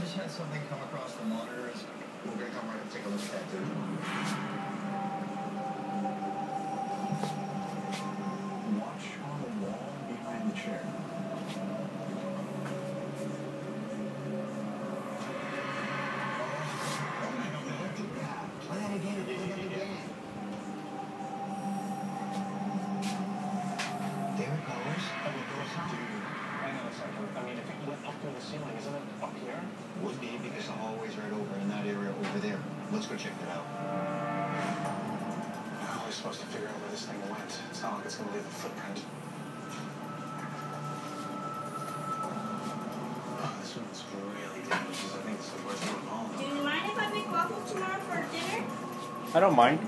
just had something come across the monitors. We're gonna come right and take a look at that too. Would be because the hallway's right over in that area over there. Let's go check that out. How are we supposed to figure out where this thing went? It's not like it's gonna leave a footprint. Oh, this one's really delicious. I think it's the worst one of all. Do you mind if I make waffles tomorrow for dinner? I don't mind.